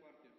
foarte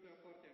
Arbeiderpartiet